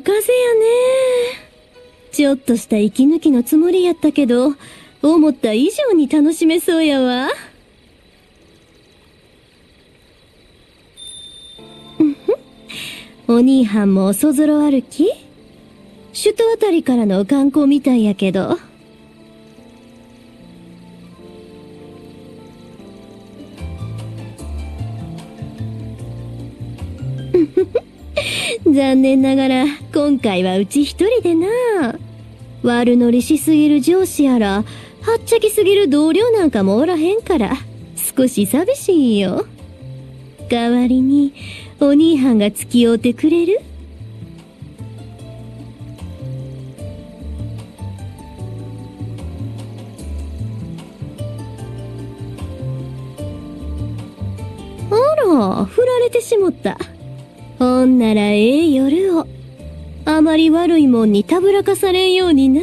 風やねちょっとした息抜きのつもりやったけど、思った以上に楽しめそうやわ。お兄はんもそぞろ歩き？首都あたりからの観光みたいやけど。残念ながら今回はうち一人でな。悪乗りしすぎる上司やらはっちゃきすぎる同僚なんかもおらへんから少し寂しいよ。代わりにお兄はんが付き合うてくれる？あら振られてしもった。ほんならええ夜を。あまり悪いもんにたぶらかされんようにな。